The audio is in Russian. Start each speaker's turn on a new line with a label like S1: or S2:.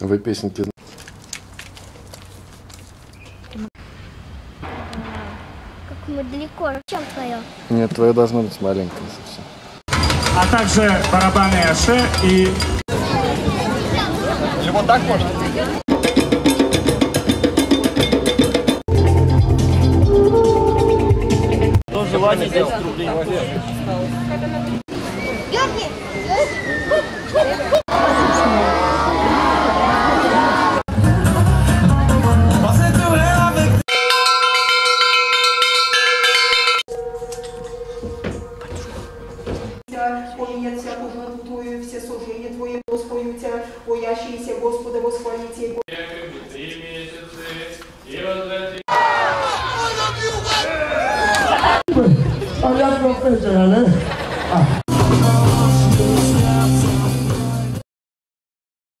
S1: Вы песенки
S2: Как мы далеко. Чем твое?
S1: Нет, твоя должна быть маленькая совсем.
S3: а также барабаны Аше и
S4: Поміняться кожному Твою, все служение Твое Господюся, боящиеся Господа восхвалите
S5: як вам печера, не?